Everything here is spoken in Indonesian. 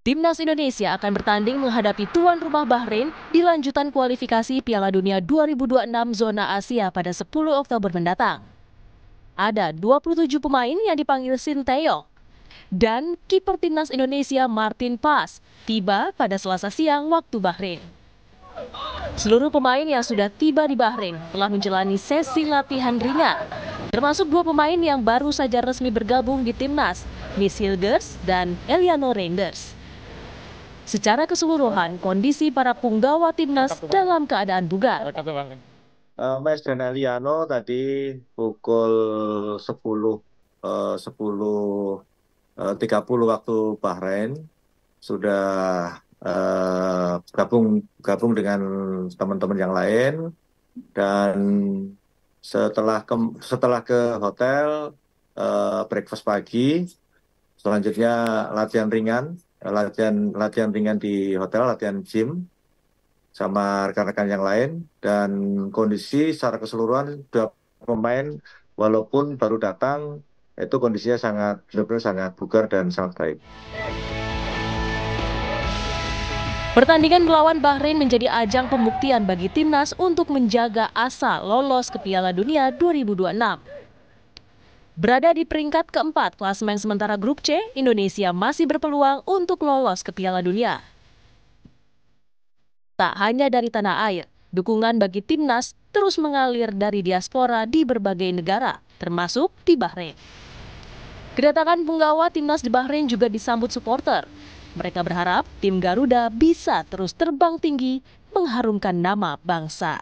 Timnas Indonesia akan bertanding menghadapi tuan rumah Bahrain di lanjutan kualifikasi Piala Dunia 2026 zona Asia pada 10 Oktober mendatang. Ada 27 pemain yang dipanggil Sinteyong dan kiper timnas Indonesia Martin Pas tiba pada Selasa siang waktu Bahrain. Seluruh pemain yang sudah tiba di Bahrain telah menjalani sesi latihan ringan, termasuk dua pemain yang baru saja resmi bergabung di timnas, Miss Hilgers dan Eliano Reinders. Secara keseluruhan, kondisi para punggawa timnas dalam keadaan bugar. Uh, Mes dan Eliano tadi pukul 10 uh, 10 uh, 30 waktu Bahrain sudah uh, gabung gabung dengan teman-teman yang lain dan setelah ke setelah ke hotel uh, breakfast pagi selanjutnya latihan ringan latihan latihan ringan di hotel, latihan gym sama rekan-rekan yang lain dan kondisi secara keseluruhan dua pemain walaupun baru datang itu kondisinya sangat benar-benar sangat bugar dan sangat baik. Pertandingan melawan Bahrain menjadi ajang pembuktian bagi timnas untuk menjaga asa lolos ke Piala Dunia 2026. Berada di peringkat keempat klasemen sementara grup C, Indonesia masih berpeluang untuk lolos ke Piala Dunia. Tak hanya dari tanah air, dukungan bagi timnas terus mengalir dari diaspora di berbagai negara, termasuk di Bahrain. Kedatangan penggawa timnas di Bahrain juga disambut supporter. Mereka berharap tim Garuda bisa terus terbang tinggi mengharumkan nama bangsa.